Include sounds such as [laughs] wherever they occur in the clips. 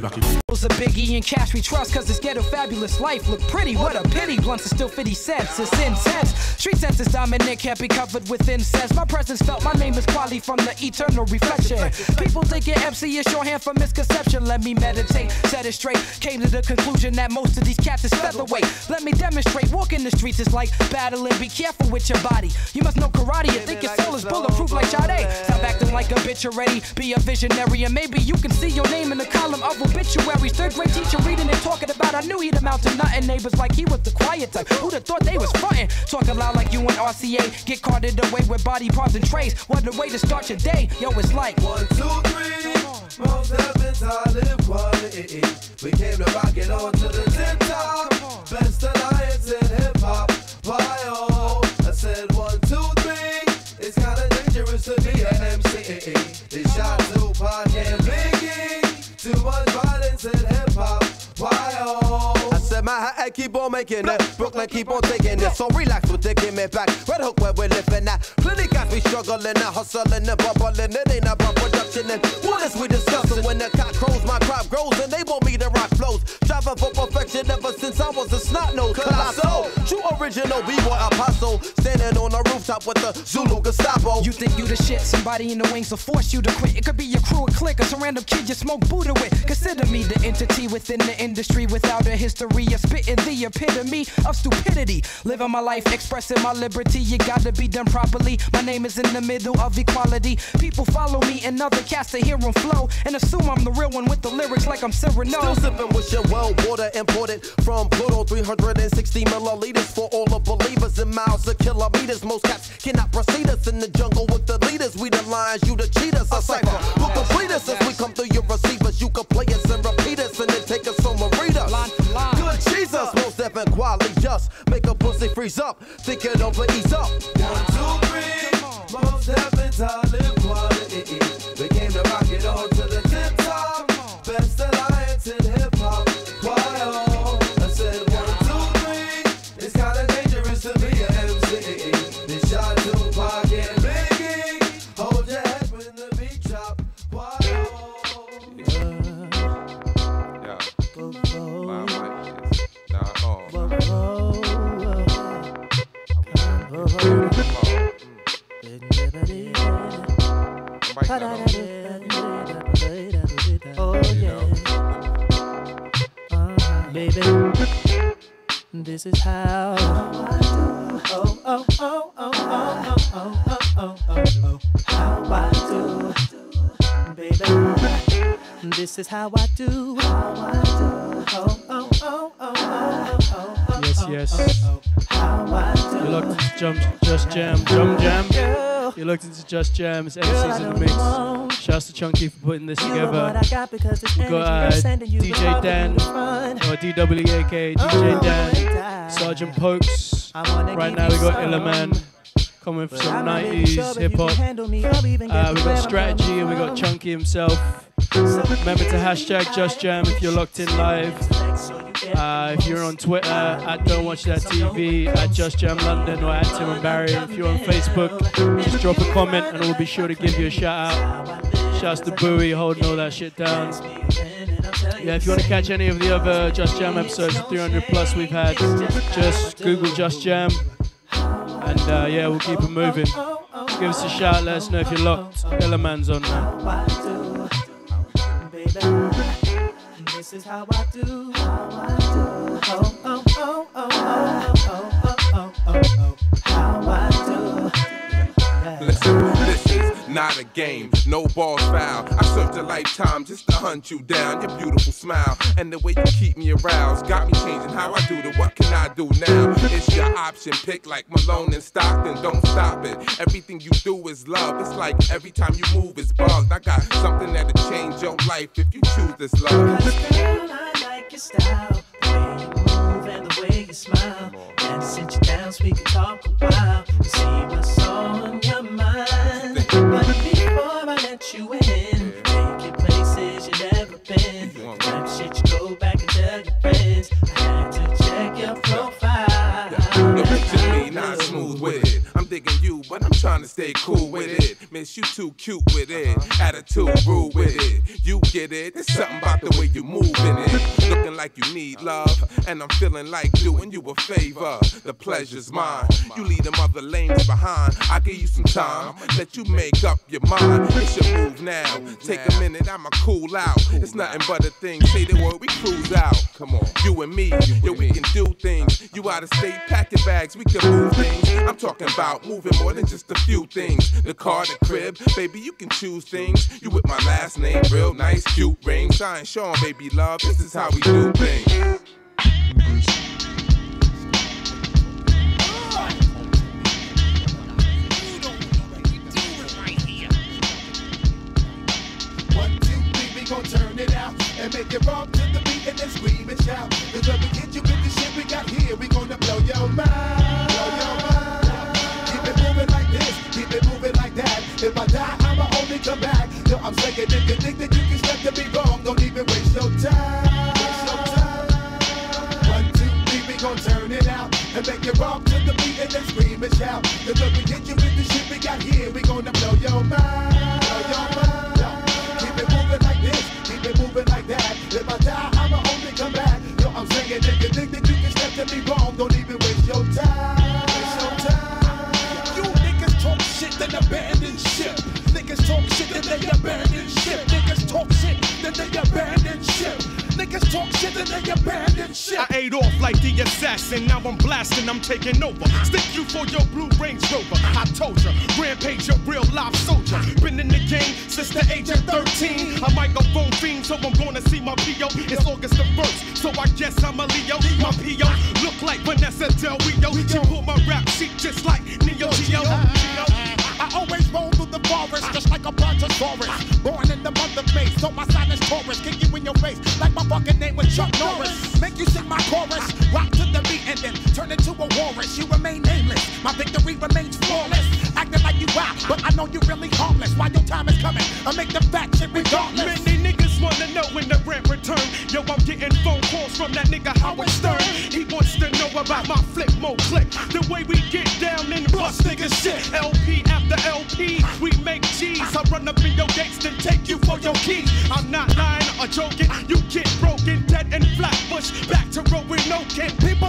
rocky. Bills a biggie and cash we trust cause this ghetto fabulous life. Look pretty what a pity. Blunts are still 50 cents. It's intense. Street sense is dominant can't be covered with incense. My presence felt my name is quality from the eternal reflection. People thinking MC is shorthand for misconception. Let me meditate set it straight. Came to the conclusion that most of these cats is featherweight. Let me demonstrate walking the streets is like battling. Be careful with your body. You must know karate. And think your soul is bulletproof like Sade. Stop acting like a bitch already. Be a visionary and maybe you can see your name in the column of obituaries. Third grade teacher reading and talking about I knew he'd amount to nothing. Neighbors like he was the quiet type. Who'd have thought they was frontin' talking loud like you and RCA get carted away with body parts and trays. What a way to start your day. Yo it's like One, two, three. Most heavens I live quality. We came to rock it on to the tip top. Best in I said Manhattan keep on making it. Brooklyn keep on taking it. So relax with the give me back. Red Hook where we're living at. Plenty guys we struggling and hustling and bubbling. It ain't about production and what is we discussing? When the cock crows, my crop grows and they want me to rock flows. Striving for perfection ever since I was a snot nose. Colossal, true original B-boy apostle. Standing on a rooftop with the Zulu Gestapo. You think you the shit, somebody in the wings will force you to quit. It could be your crew, a clique, or some random kid you smoke Buddha with. Consider me the entity within the industry without a history of spitting the epitome of stupidity. Living my life, expressing my liberty, you gotta be done properly. My name is in the middle of equality. People follow me and other cats to hear 'em flow and assume I'm the real one with the lyrics like I'm Cyrano. Still sipping with your well water imported from Pluto. 360 milliliters for all the believers in miles of kilometers. Most cats cannot proceed us in the jungle with the leaders. We the lions, you the cheaters. A cipher who complete us as we come through your receivers. You can play us and repeat us and then take us home and read us. Line for line. Good Jesus, most definite quality just make a pussy freeze up. Think it over, ease up. One, two, three. Most heavens I live quality. We came to rock it on to the This is how I do. Oh oh oh oh oh oh oh oh oh oh oh. How I do, baby. This is how I do. How I do. Oh oh oh oh oh oh oh. Yes, yes. How I do. You into Jump, Just Jam. You're locked into Just Jams, MCs of the Mix. Shouts to Chunky for putting this together. We've got uh, DJ Dan, or DWAK, DJ Dan, Sergeant Pokes. Right now we got Illaman coming from some 90s hip hop. Uh, we got Strategy and we got Chunky himself. Remember to hashtag Just Jam if you're locked in live. Uh, if you're on Twitter at Don't Watch That TV, at Just Jam London, or at Tim and Barry. If you're on Facebook, just drop a comment and we'll be sure to give you a shout out. Shouts to Bowie holding all that shit down. Yeah, if you want to catch any of the other Just Jam episodes, 300 plus we've had, just Google Just Jam. And uh, yeah, we'll keep it moving. Give us a shout, let us know if you're locked. Man's on now. This is how I do. How I do. Oh, oh, oh, oh, oh, oh, oh, oh, oh, oh. How I do. This is not a game. No balls foul. I served a lifetime just to hunt you down. Your beautiful smile and the way you keep me aroused got me changing how I do it. what can I do now? It's your option. Pick like Malone and Stockton. Don't stop it. Everything you do is love. It's like every time you move is bugged. I got something that'll change your life if you choose this love. Girl, I like your style, the way you move and the way you smile. and since you dance, we can talk a while, see what's on your had to check your profile. Picture not smooth with it. I'm digging you, but I'm trying to stay cool with it. Miss, you too cute with it. Uh-huh. Attitude rude with it. You get it. There's something about the way you move in it. Looking like you need love, and I'm feeling like doing you a favor. The pleasure's mine. You leave them other lanes behind. I give you some time. Let you make up your mind. It's your move now. Take a minute, I'ma cool out. It's nothing but a thing. Say the word, we cruise out. Come on, you and me, yo, we can do things. You out of state, pack your bags, we can move things. I'm talking about moving more than just a few things. The car, the crib, baby, you can choose things. You with my last name, real nice, cute ring. Sign Sean, baby love, this is how we do things. And make it rock to the beat and then scream and shout. Cause when we hit you with the shit we got here, we gonna blow your mind. Blow your mind. If I die, I'ma only come back. Yo, I'm you think that you can step to me wrong, don't even waste your time. Waste your time. One, two, three, we gon' turn it out and make it rock to the beat and then scream and shout. Cause when we hit you with the shit we got here, we gonna blow your mind. Keep it moving like this, keep it moving like that. If I die, I'ma only come back. Yo, I'm if you think that you can step to me wrong, don't even waste your time. Waste your time. You niggas talk shit, then abandon ship. Niggas talk shit, then they abandon ship. Niggas talk shit, then they abandon ship. Niggas talk shit, then they abandon ship. I ate off like the assassin. Now I'm blasting, I'm taking over. Stick you for your blue Range Rover. I told ya, rampage, a real live soldier. Been in the game since the age of 13. A microphone fiend, so I'm gonna see my PO. It's August the 1st, so I guess I'm a Leo. My PO look like Vanessa Del Rio. She pull my rap sheet just like Neo Geo. I always roll the forest just like a brontosaurus. Born in the month of May, so my sign is Taurus. Kick you in your face like my fucking name was Chuck Norris. Make you sing my chorus, rock to the beat and then turn into a walrus. You remain nameless, my victory remains flawless. Acting like you wild, but I know you really harmless. While your time is coming, I make the fat shit regardless. Many niggas wanna know when the rent return. Yo, I'm getting phone calls from that nigga Howard Stern. He wants to about my flip mo click. The way we get down and bust nigga shit. LP after LP, we make G's. I run up in your gates, then take you for your keys. I'm not lying or joking. You get broken, dead and flatbush. Back to Roanoke. People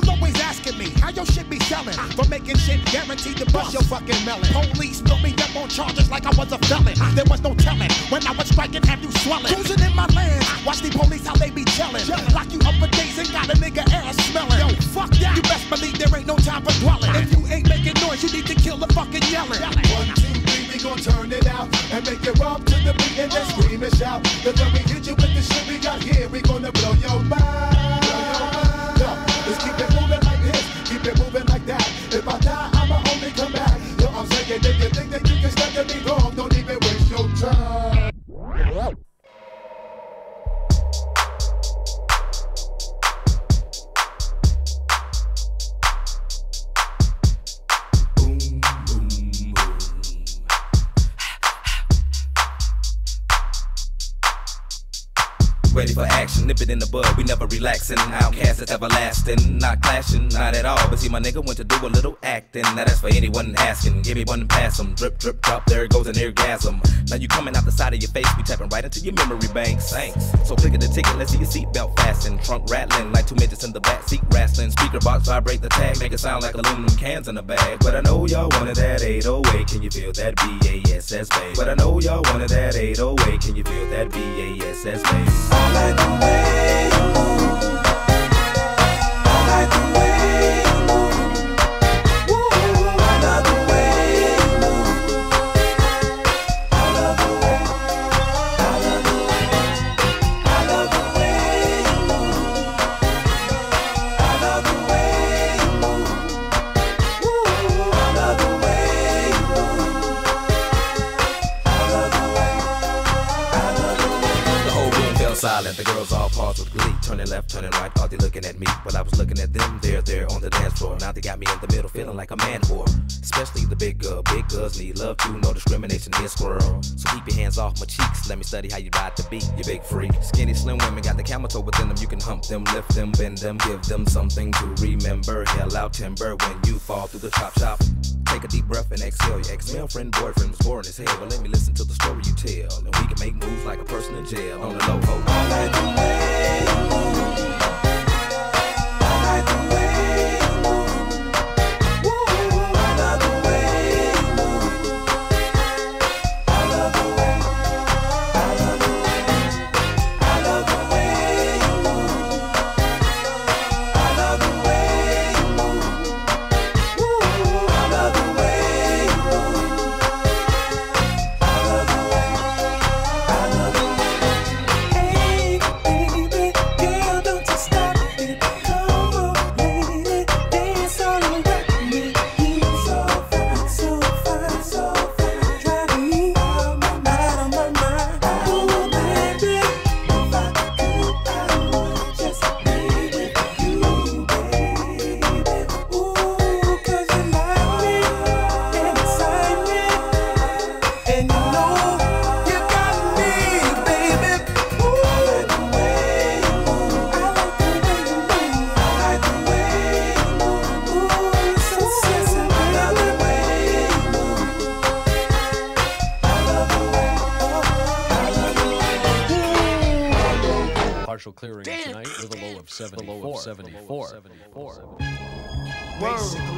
be selling. For making shit guaranteed to bust your fucking melon. Police put me up on charges like I was a felon. There was no telling when I was striking, have you swelling? Cruising in my land, watch the police how they be chilling. Lock you up for days and got a nigga ass smelling. Yo, fuck that. You best believe there ain't no time for dwelling. If you ain't making noise, you need to kill the fucking yelling. One, two, three, we gon' turn it out and make it rock to the beat and then scream and shout. Relaxing. OutKast is everlasting, not clashing, not at all. But see, my nigga went to do a little acting. Now that's for anyone asking. Give me one pass 'em. Drip, drip, drop, there goes an orgasm. Now you coming out the side of your face, we tapping right into your memory bank. Thanks. So click at the ticket, let's see your seatbelt fasten. Trunk rattling like two midgets in the back seat wrestling. Speaker box vibrate the tag, make it sound like aluminum cans in a bag. But I know y'all wanted that 808, can you feel that BASS bass? But I know y'all wanted that 808, can you feel that BASS bass? The way you move. I got me in the middle, feeling like a man whore. Especially the big girl, big girls need love too, no discrimination here, squirrel. So keep your hands off my cheeks, let me study how you ride the beat, you big freak. Skinny, slim women got the camel toe within them, you can hump them, lift them, bend them, give them something to remember. Hell out timber when you fall through the chop shop. Take a deep breath and exhale. Your ex-male friend, boyfriend was boring as hell. Well, let me listen to the story you tell, and we can make moves like a person in jail on the low. Ho. I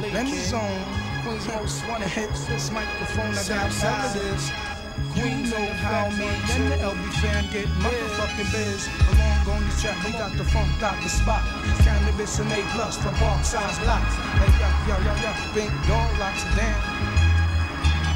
Word, Benny Queens most wanted hits. This microphone I got salads. You know how me and the LB fan get motherfucking biz. Along on the track, we got the funk, got the spot. Cannabis and A plus from Park size blocks. Hey, yo, yo, yo, yo, big dog locks, damn.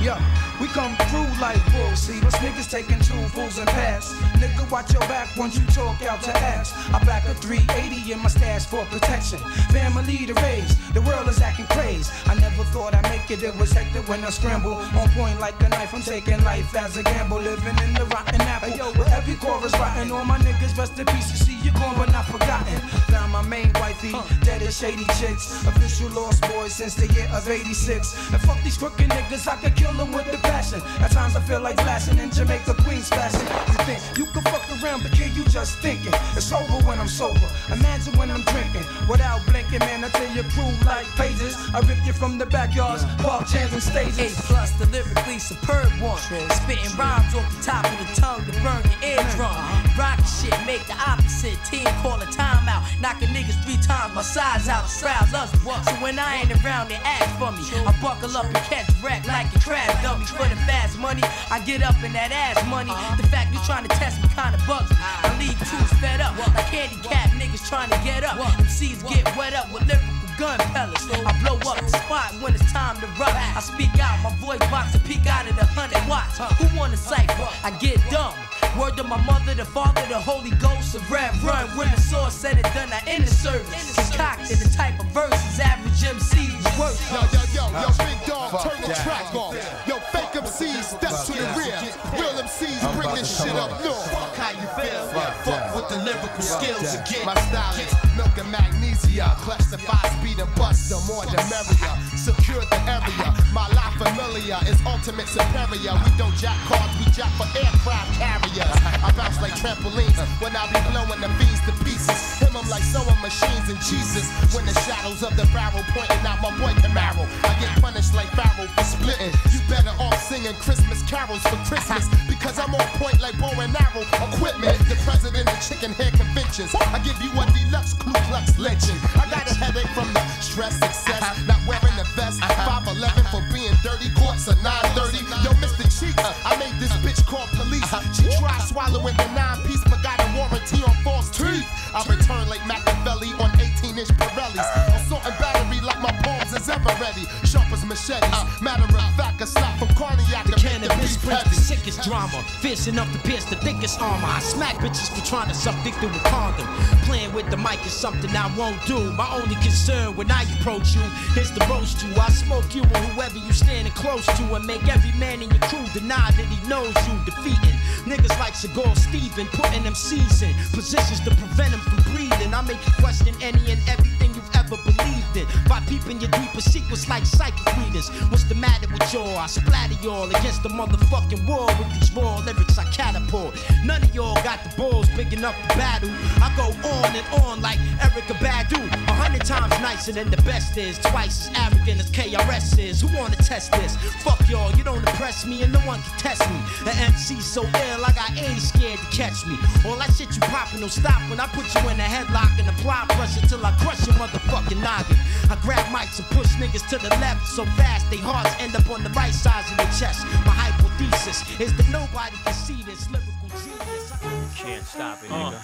Yo, we come through like bulls. See, us niggas taking two fools and pass. Nigga, watch your back once you talk out your ass. I back a 380 in my stash for protection. Family to raise, the world is acting crazy. I never thought I'd make it, it was hectic when I scramble. On point like a knife, I'm taking life as a gamble. Living in the rotten apple. Yo, with every chorus rotten, all my niggas rest in peace. You see, you gone but not forgotten. Found my main wifey, dead as shady chicks. Official lost boy since the year of 86. And fuck these crooked niggas, I could kill them with the passion. At times I feel like flashing in Jamaica, Queens flashing. You think you can fuck around, but kid, you just thinking. It's over when I'm sober. Imagine when I'm drinking. Without blinking, man, I tell your crew like pages. I rip you from the backyards, park chairs and stages. A plus, the lyrically superb one. Spitting rhymes off the top of the tongue to burn your eardrum. Uh-huh. Rocket shit, make the opposite. Team call a timeout. Knocking niggas three times my size out. Crowd loves me. So when I ain't around, they ask for me. I buckle up and catch wreck like a crab dummy for the fast money. I get up in that ass money. The fact you trying to test me kinda bugs me. I leave crews fed up like handicapped niggas trying to get up. MCs get wet up with lyrical gun pellets. I blow up the spot when it's time to rock. I speak out, my voice box to peek out of the hundred watts. Who wanna cipher? I get dumb. Word to my mother, the father, the Holy Ghost the rap run. When the source said it done, I in the service. Concocted the type of verses average MCs work. Yo, yo, yo, yo, big dog, turn the track off. Yo, fake MCs, step to the rear. Real MCs, bring this shit up north. Fuck how you feel. Fuck with the lyrical skills again. My style is milk and magnesia. Clutch the five speed and bust the more the merrier. Secure the area. My life familiar is ultimate superior. We don't jack cars, we jack for aircraft carriers. I bounce like trampolines when I be blowing the beans to pieces. Him, I'm like sewing machines and Jesus. When the shadows of the barrel pointing out my boy Camaro. I get punished like Pharaoh for splitting. You better off singing Christmas carols for Christmas because I'm on point like bow and arrow equipment. The president of chicken hair conventions. I give you a deluxe Ku Klux legend. I got a headache from the stress, success, uh-huh. not wearing the vest. Uh-huh. 5'11 for being dirty, courts a 930. Yo, Mr. Cheeks, I made this uh-huh. bitch call police. She tried swallowing the nine piece, but got a warranty on false teeth. I return like Machiavelli on 18 inch Pirellis. Assault and battery like my palms is ever ready. Sharp as machetes. Uh, matter of fact, a stop from Pontiac The to make the cannabis brings the sickest drama. Fierce enough to pierce the thickest armor. I smack bitches for trying to suck dick through a condom. Playing with the mic is something I won't do. My only concern when I approach you is to roast you. I smoke you or whoever you standing close to and make every man in your crew deny that he knows you. Defeating niggas like Seagal Steven, putting them in positions to prevent them from breathing. I make you question any and everything you've believed in. By peeping your deeper secrets like psychic readers. What's the matter with y'all? I splatter y'all against the motherfucking wall with these raw lyrics I catapult. None of y'all got the balls big enough to battle. I go on and on like Erykah Badu. A hundred times nicer than the best is. Twice as arrogant as KRS is. Who wanna test this? Fuck y'all, you don't impress me and no one can test me. The MC so ill, I got AIDS scared to catch me. All that shit you poppin' don't stop when I put you in a headlock and apply pressure till I crush your motherfucking noggin. I grab mics and push niggas to the left so fast they hearts end up on the right sides of the chest. My hypothesis is that nobody can see this lyrical genius. Can't stop it, nigga.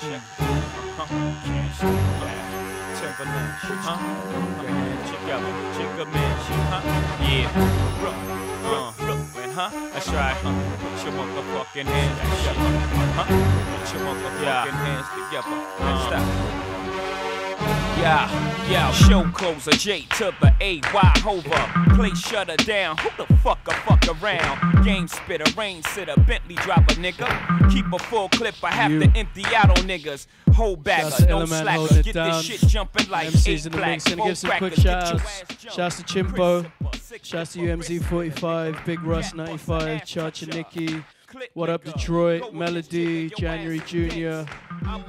Check. Uh-huh. Can't stop it. Timberland, huh? Together, Jigga man, huh? Yeah. Brook, uh, Brooklyn, huh? That's right, huh? Put your motherfucking hands together, huh? Put your motherfucking hands together. Uh. Stop. Yeah, yeah, show closer, J to the A, Y, Hova. Place shutter down, who the fuck a fuck around? Game spitter, rain sitter, Bentley driver, nigga. Keep a full clip, I have to empty out on niggas. Hold back, Shouts Element slacker. Get down. this shit jumping like MCs eight in the mix. Gonna give some quick crackers, get your shout ass. Shouts to Chimpo. Shouts to UMZ 45, Big Russ 95, Chacha Nikki. What up, Detroit? Melody, January Jr.,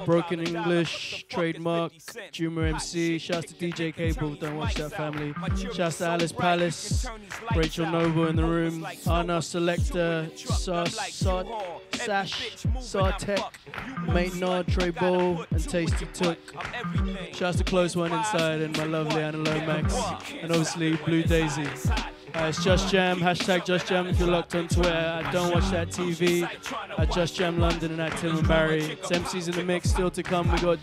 Broken English, Trademark, Junior MC. Shouts to DJ Cable, don't watch that family. Shouts to Alice Palace, Rachel Noble in the room, Arna Selector, Sar, Sash, Sartek, Mate Nod, Trey Ball, and Tasty Took. Shouts to Close One Inside and my lovely Anna Lomax, and obviously Blue Daisy. Uh, it's Just Jam, hashtag Just Jam if you're locked on Twitter. I don't watch that TV. At Just Jam London and at Tim and Barry. It's MCs in the mix still to come. We got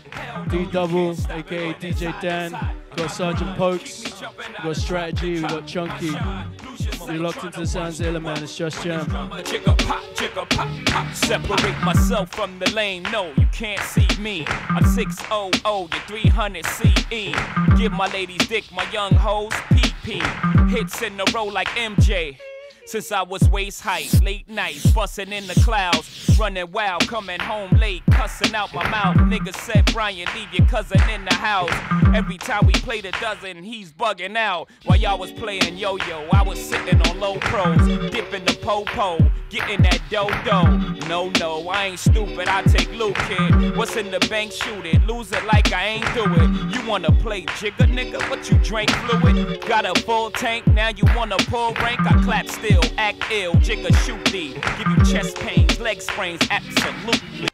D Double, aka DJ Dan. We got Sergeant Pokes. We got Strategy. We got Chunky. You're locked into the sounds of man. It's Just Jam. Separate myself from the lane. No, you can't see me. I'm 600, you're 300 CE. Give my ladies dick, my young hoes Hits in a row like MJ. Since I was waist height, late nights, bustin' in the clouds, running wild, coming home late, cussing out my mouth. Niggas said, Brian, leave your cousin in the house. Every time we played a dozen, he's bugging out. While y'all was playing yo yo, I was sitting on low pros, dipping the po-po, getting that dodo. No, no, I ain't stupid, I take loot, kid. What's in the bank, shoot it, lose it like I ain't do it. You wanna play jigger, nigga? but you drank fluid? Got a full tank, now you wanna pull rank? I clap still, act ill, jigger shoot thee. Give you chest pains, leg sprains, absolutely.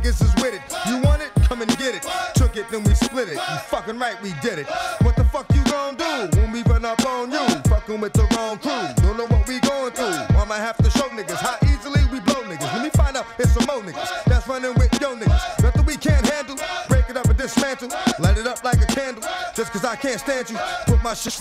Niggas is with it. You want it? Come and get it. Took it, then we split it. You fucking right, we did it. What the fuck you gon' do when we run up on you? Fucking with the wrong crew, don't know what we going through. I might have to show niggas how easily we blow niggas. Let me find out it's some more niggas that's running with yo niggas. Nothing we can't handle, break it up and dismantle, light it up like a candle. Just cause I can't stand you, put my shit.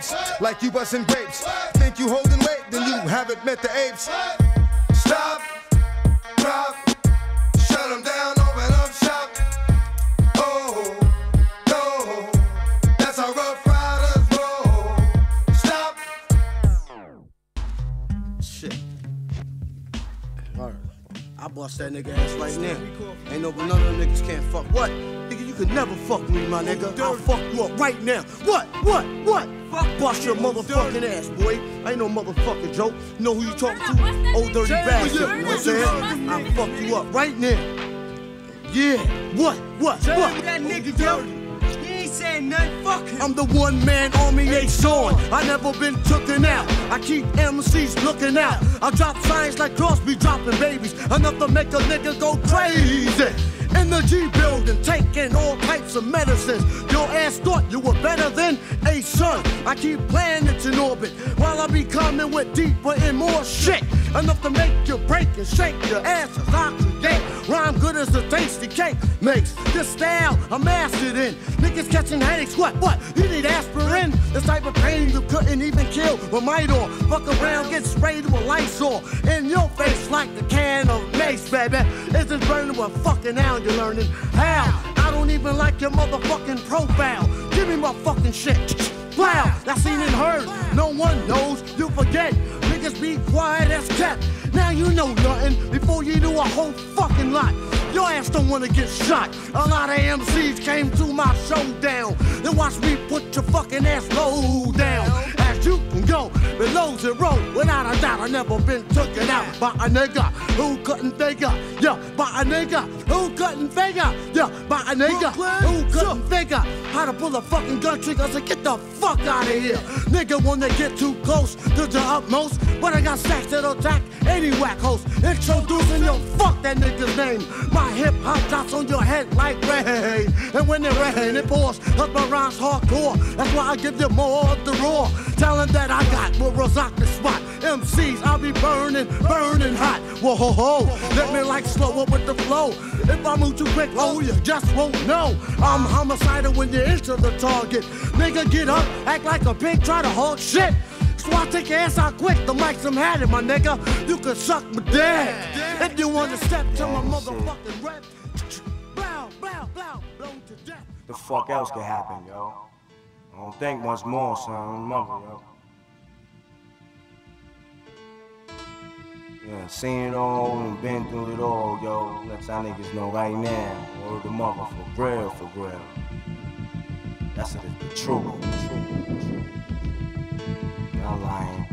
Tapes like you busting grapes. Think you holding weight, then you haven't met the apes. Stop, drop, shut them down, open up shop. Oh, no, that's how rough riders roll. Stop. Shit. Alright. I bust that nigga ass right now. Ain't no none of them niggas can't fuck. What? Nigga, you could never fuck me, my nigga. I'll fuck you up right now. What? What? What? Bust your motherfucking ass, boy. I ain't no motherfucking joke. Know who you talking to? Old dirty bastard. You know what I'm saying? I'll fuck you up right now. Yeah. What? What? What? that nigga, yo. He ain't saying nothing. Fuck him. I'm the one man army Ason. I never been tooken out. I keep MCs looking out. I drop signs like Crosby dropping babies. Enough to make a nigga go crazy. In the G building, taking all types of medicines. Your ass thought you were better than a son. I keep planets in orbit while I be coming with deeper and more shit. Enough to make you break and shake your ass as oxygen. Rhyme good as a tasty cake makes this style I mastered in. Niggas catching headaches, what, what? You need aspirin? This type of pain you couldn't even kill with Midol. Fuck around, get sprayed with Lysol in your face like a can of mace, baby. Is it burning what fucking now you're learning? How? I don't even like your motherfucking profile. Give me my fucking shit. Wow, that's seen and heard. No one knows, you forget. Niggas be quiet as kept. Now you know nothing before you do a whole fucking lot. Your ass don't wanna get shot. A lot of MCs came to my showdown. Then watch me put your fucking ass low down. Can go below zero. Without a doubt, I never been taken out by a nigga who couldn't figure. Yeah, by a nigga who couldn't figure. Yeah, by a nigga who couldn't figure how to pull a fucking gun trigger. So get the fuck out of here. Nigga when they get too close to the utmost. But I got stacks that'll attack any whack host. Introducing your fuck that nigga's name. My hip hop drops on your head like rain. And when it rain, it pours. Cause my rhymes hardcore. That's why I give you more of the raw. Tell 'em that I got will rock the spot. MCs, I'll be burning, burning hot. Whoa, ho, ho. Let me like slow up with the flow. If I move too quick, oh, you just won't know. I'm homicidal when you enter the target. Nigga, get up, act like a pig, try to hold shit. So I take your ass out quick, the mic's I'm had it, my nigga. You can suck my dick. If you wanna step to my motherfucking rep, blow, blow, blow, to. The fuck else could happen, yo? I don't think much more, son. Mother, yo. Yeah, seen it all and been through it all, yo. Let y'all niggas know right now. Word the mother for real, for real. That's it, the truth. Not lying.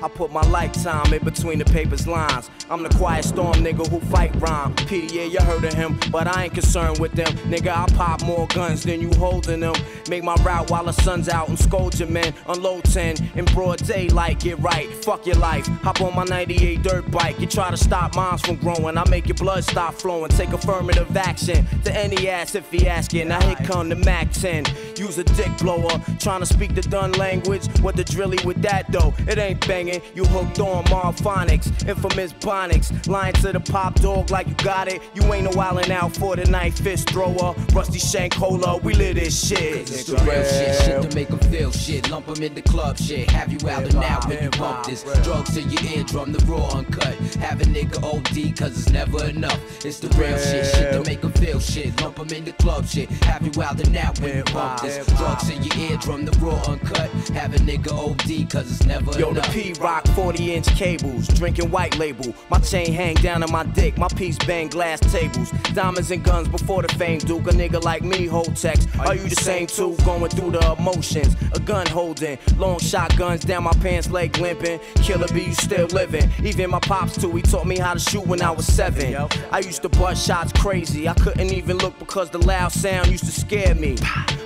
I put my lifetime in between the paper's lines. I'm the quiet storm nigga who fight rhyme. PDA, you heard of him, but I ain't concerned with them. Nigga, I pop more guns than you holding them. Make my route while the sun's out and scold your men. Unload 10 in broad daylight, get right. Fuck your life. Hop on my 98 dirt bike. You try to stop moms from growing. I make your blood stop flowing. Take affirmative action to any ass if he asking. Now here come the Mac 10. Use a dick blower. Trying to speak the done language. What the drilly with that though? It ain't banging. You hooked on Marphonics. Infamous Bonics. Lying to the pop dog like you got it. You ain't no wildin' out for the night. Fist thrower. Rusty Shank Cola. We live this shit. It's the real shit, shit to make them feel shit. Lump 'em in the club shit. Have you out and out when you bump this. Drugs to your eardrum, the raw uncut. Have a nigga OD, cause it's never enough. It's the real shit, shit to make them feel shit. Lump 'em in the club shit. Have you out and out when you bump this. Drugs to your eardrum, the raw uncut. Have a nigga OD, cause it's never Yo, the enough. P rock 40 inch cables, drinking white label. My chain hang down on my dick, my piece bang glass tables. Diamonds and guns before the fame, Duke. A nigga like me hold text. Are you the same too? Going through the emotions, a gun holding, long shotguns down my pants leg limping. Killer B, you still living. Even my pops too, he taught me how to shoot when I was seven. I used to bust shots crazy. I couldn't even look because the loud sound used to scare me.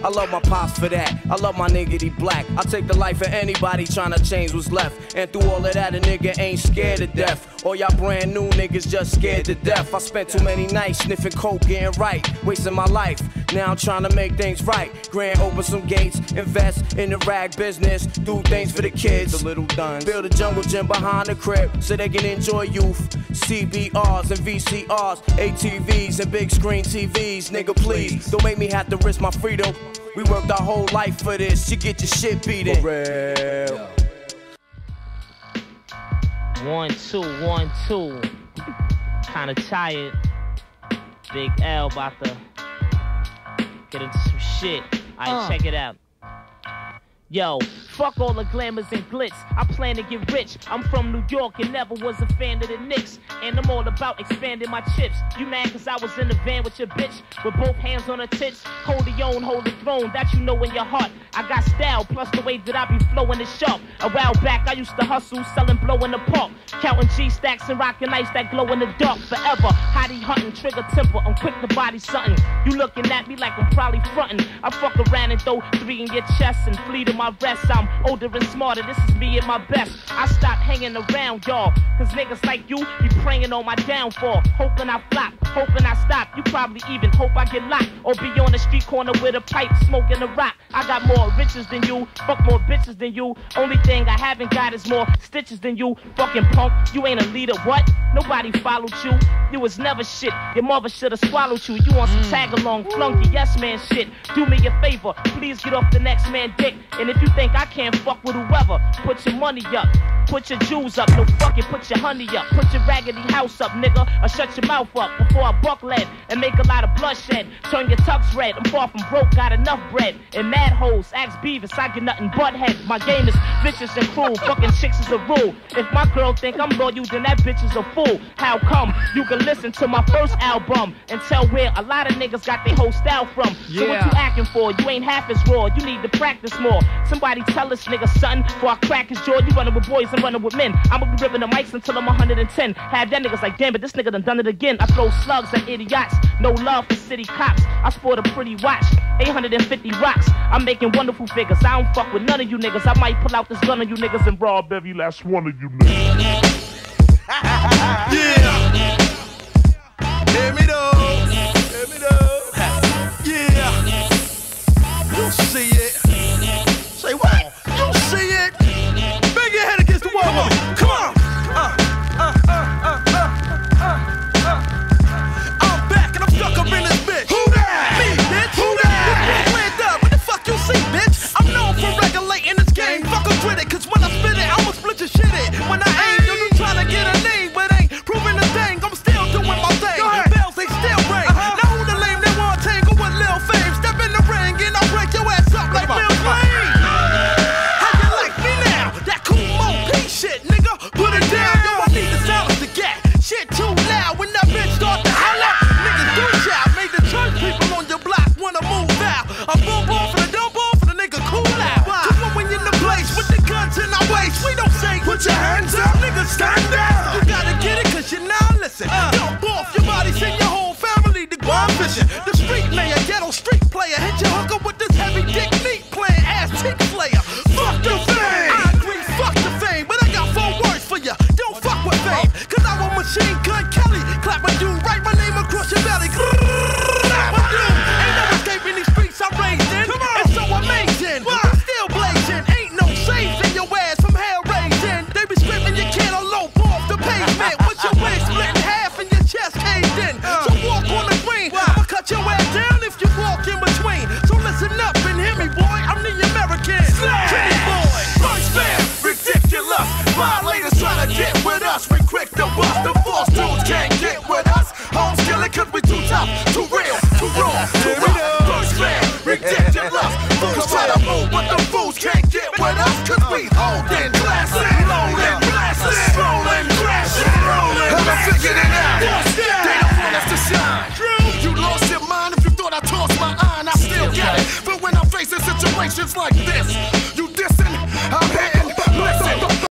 I love my pops for that. I love my nigga, he black. I take the life of anybody trying to change what's left. And through all of that, a nigga ain't scared to death. All y'all brand new niggas just scared to death. I spent too many nights sniffing coke, getting right, wasting my life. Now I'm trying to make things right. Grand open some gates, invest in the rag business, do things for the kids. The little done. Build a jungle gym behind the crib so they can enjoy youth. CBRs and VCRs, ATVs and big screen TVs. Nigga, please don't make me have to risk my freedom. We worked our whole life for this. You get your shit beat in. Real. One, two, one, two. Kinda tired. Big L about to get into some shit. Alright, Uh. check it out. Yo, fuck all the glamours and glitz. I plan to get rich. I'm from New York and never was a fan of the Knicks. And I'm all about expanding my chips. You mad cause I was in the van with your bitch? With both hands on her tits. Hold the own, hold the throne. That you know in your heart. I got style, plus the way that I be flowing is sharp. A while back, I used to hustle, selling blow in the park. Counting G stacks and rocking ice that glow in the dark. Forever, hottie hunting, trigger temper. I'm quick to body something. You looking at me like I'm probably fronting. I fuck around and throw three in your chest and flee to my rest. I'm older and smarter, this is me at my best. I stopped hanging around y'all, cause niggas like you be praying on my downfall. Hoping I flop, hoping I stop. You probably even hope I get locked or be on the street corner with a pipe smoking a rock. I got more riches than you, fuck more bitches than you. Only thing I haven't got is more stitches than you. Fucking punk, you ain't a leader, what? Nobody followed you. You was never shit. Your mother should have swallowed you. You want some mm. tag along, flunky, yes man shit. Do me a favor, please get off the next man dick. And if you think I can't fuck with whoever, put your money up. Put your jewels up, no fucking put your honey up. Put your raggedy house up, nigga, or shut your mouth up before I buck lead and make a lot of bloodshed. Turn your tux red, I'm far from broke, got enough bread. And mad hoes, ask Beavis, I get nothing but head. My game is vicious and cruel, fucking chicks is a rule. If my girl think I'm loyal, then that bitch is a fool. How come? You can listen to my first album and tell where a lot of niggas got their whole style from. So what you acting for? You ain't half as raw, you need to practice more. Somebody tell this nigga, son, before I crack his jaw, you running with boys, I'm running with men. I'ma be ripping the mics until I'm 110. Have that niggas like, damn it, this nigga done done it again. I throw slugs at idiots, no love for city cops. I sport a pretty watch, 850 rocks. I'm making wonderful figures. I don't fuck with none of you niggas. I might pull out this gun on you niggas and rob every last one of you niggas. [laughs] Yeah. Hear me though. Hear me though. [laughs] Yeah. You see it.